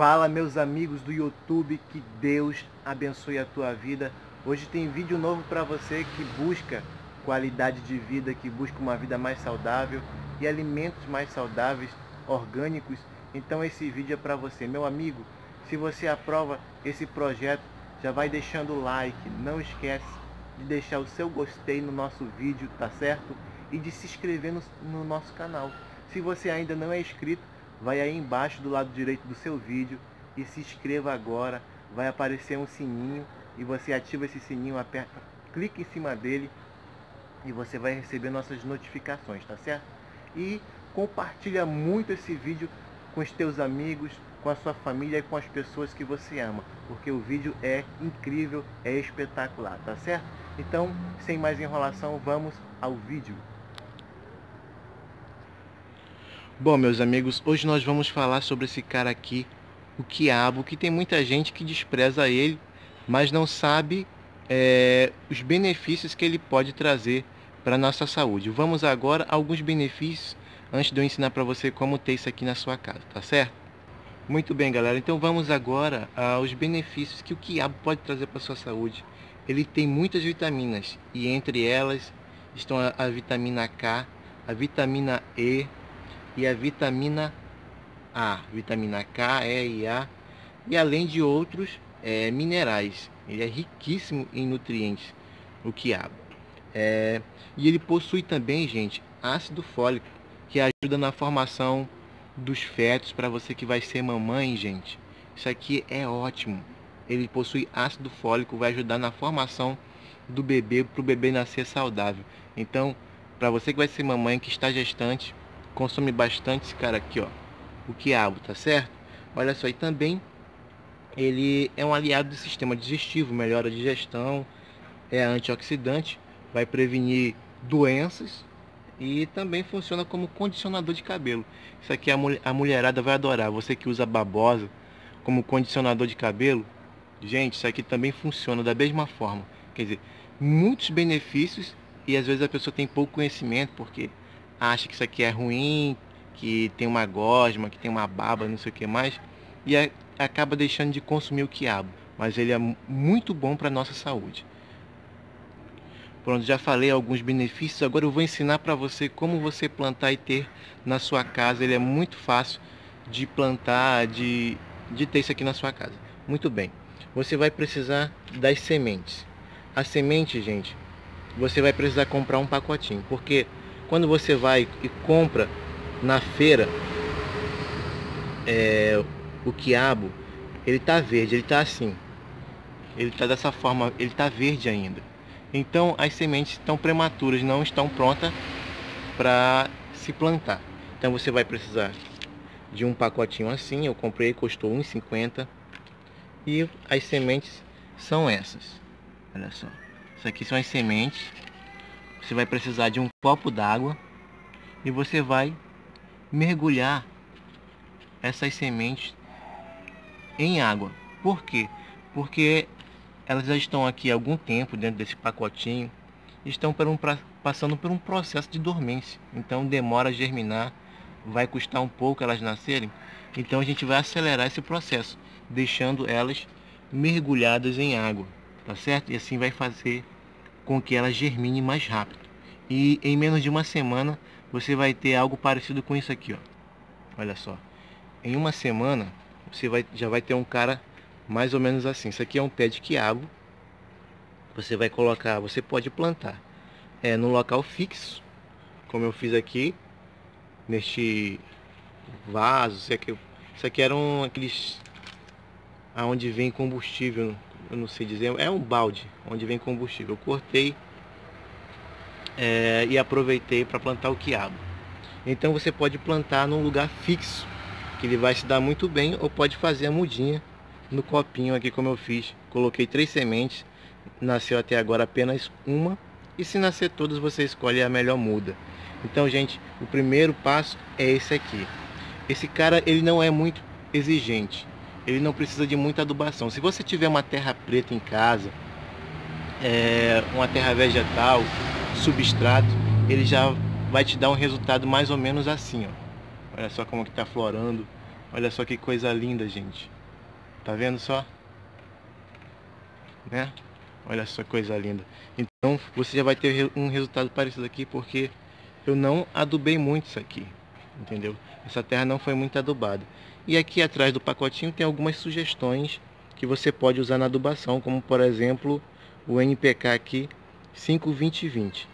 Fala meus amigos do YouTube, que Deus abençoe a tua vida. Hoje tem vídeo novo para você que busca qualidade de vida, que busca uma vida mais saudável e alimentos mais saudáveis, orgânicos. Então esse vídeo é para você, meu amigo. Se você aprova esse projeto, já vai deixando o like, não esquece de deixar o seu gostei no nosso vídeo, tá certo? E de se inscrever no, no nosso canal. Se você ainda não é inscrito, vai aí embaixo do lado direito do seu vídeo e se inscreva agora. Vai aparecer um sininho e você ativa esse sininho, aperta, clica em cima dele e você vai receber nossas notificações, tá certo? E compartilha muito esse vídeo com os teus amigos, com a sua família e com as pessoas que você ama, porque o vídeo é incrível, é espetacular, tá certo? Então, sem mais enrolação, vamos ao vídeo. Bom, meus amigos, hoje nós vamos falar sobre esse cara aqui, o quiabo, que tem muita gente que despreza ele, mas não sabe é, os benefícios que ele pode trazer para nossa saúde. Vamos agora a alguns benefícios antes de eu ensinar para você como ter isso aqui na sua casa, tá certo? Muito bem, galera. Então vamos agora aos benefícios que o quiabo pode trazer para sua saúde. Ele tem muitas vitaminas e entre elas estão a, a vitamina K, a vitamina E, e a vitamina A, vitamina K, E e A, e além de outros é, minerais. Ele é riquíssimo em nutrientes, o quiabo. É, e ele possui também, gente, ácido fólico, que ajuda na formação dos fetos para você que vai ser mamãe, gente. Isso aqui é ótimo. Ele possui ácido fólico, vai ajudar na formação do bebê para o bebê nascer saudável. Então, para você que vai ser mamãe, que está gestante, consome bastante esse cara aqui, ó, o quiabo, tá certo? Olha só, e também ele é um aliado do sistema digestivo, melhora a digestão, é antioxidante, vai prevenir doenças e também funciona como condicionador de cabelo. Isso aqui a, a mulherada vai adorar. Você que usa babosa como condicionador de cabelo, gente, isso aqui também funciona da mesma forma. Quer dizer, muitos benefícios e às vezes a pessoa tem pouco conhecimento porque acha que isso aqui é ruim, que tem uma gosma, que tem uma baba, não sei o que mais, e acaba deixando de consumir o quiabo. Mas ele é muito bom para a nossa saúde. Pronto, já falei alguns benefícios, agora eu vou ensinar para você como você plantar e ter na sua casa. Ele é muito fácil de plantar, de, de ter isso aqui na sua casa. Muito bem, você vai precisar das sementes. A semente, gente, você vai precisar comprar um pacotinho, porque quando você vai e compra na feira é, o quiabo, ele tá verde, ele tá assim. Ele tá dessa forma, ele tá verde ainda. Então as sementes estão prematuras, não estão prontas para se plantar. Então você vai precisar de um pacotinho assim, eu comprei, custou R$1,50. E as sementes são essas. Olha só. Isso aqui são as sementes você vai precisar de um copo d'água e você vai mergulhar essas sementes em água. Por quê? Porque elas já estão aqui há algum tempo dentro desse pacotinho, estão por um, passando por um processo de dormência. Então demora a germinar, vai custar um pouco elas nascerem. Então a gente vai acelerar esse processo, deixando elas mergulhadas em água, tá certo? E assim vai fazer com que ela germine mais rápido. E em menos de uma semana você vai ter algo parecido com isso aqui, ó. Olha só. Em uma semana você vai, já vai ter um cara mais ou menos assim. Isso aqui é um pé de quiabo. Você vai colocar, você pode plantar é, no local fixo, como eu fiz aqui, neste vaso. Isso aqui, isso aqui eram aqueles aonde vem combustível eu não sei dizer, é um balde onde vem combustível. Eu cortei é, e aproveitei para plantar o quiabo. Então você pode plantar num lugar fixo, que ele vai se dar muito bem, ou pode fazer a mudinha no copinho aqui como eu fiz. Coloquei três sementes, nasceu até agora apenas uma, e se nascer todas você escolhe a melhor muda. Então gente, o primeiro passo é esse aqui. Esse cara ele não é muito exigente ele não precisa de muita adubação. Se você tiver uma terra preta em casa, é, uma terra vegetal, substrato, ele já vai te dar um resultado mais ou menos assim, ó. Olha só como que está florando Olha só que coisa linda, gente. Tá vendo só? Né? Olha só que coisa linda. Então você já vai ter um resultado parecido aqui porque eu não adubei muito isso aqui. Entendeu? Essa terra não foi muito adubada. E aqui atrás do pacotinho tem algumas sugestões que você pode usar na adubação, como por exemplo o NPK aqui 52020.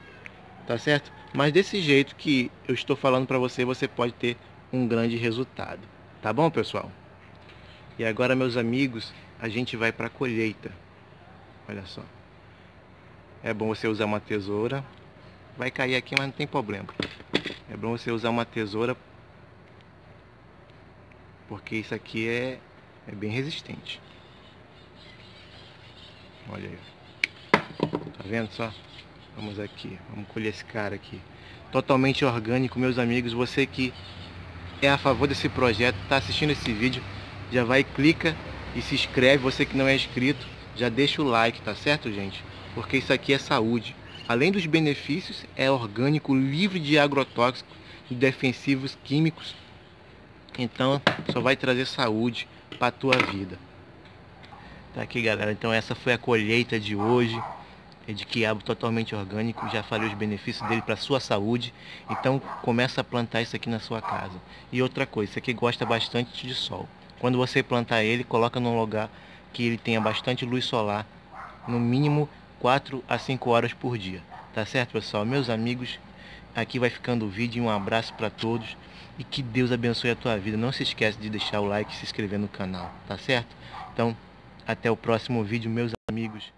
Tá certo? Mas desse jeito que eu estou falando para você, você pode ter um grande resultado. Tá bom, pessoal? E agora, meus amigos, a gente vai para a colheita. Olha só. É bom você usar uma tesoura. Vai cair aqui, mas não tem problema. É bom você usar uma tesoura. Porque isso aqui é, é bem resistente. Olha aí. Tá vendo só? Vamos aqui. Vamos colher esse cara aqui. Totalmente orgânico, meus amigos. Você que é a favor desse projeto, está assistindo esse vídeo, já vai, clica e se inscreve. Você que não é inscrito, já deixa o like, tá certo, gente? Porque isso aqui é saúde. Além dos benefícios, é orgânico, livre de agrotóxicos, de defensivos químicos. Então, só vai trazer saúde para a tua vida. Tá aqui, galera. Então, essa foi a colheita de hoje é de quiabo totalmente orgânico, já falei os benefícios dele para a sua saúde, então começa a plantar isso aqui na sua casa. E outra coisa, isso aqui gosta bastante de sol. Quando você plantar ele, coloca num lugar que ele tenha bastante luz solar, no mínimo 4 a 5 horas por dia. Tá certo, pessoal? Meus amigos, aqui vai ficando o vídeo, um abraço para todos e que Deus abençoe a tua vida. Não se esquece de deixar o like e se inscrever no canal, tá certo? Então, até o próximo vídeo, meus amigos.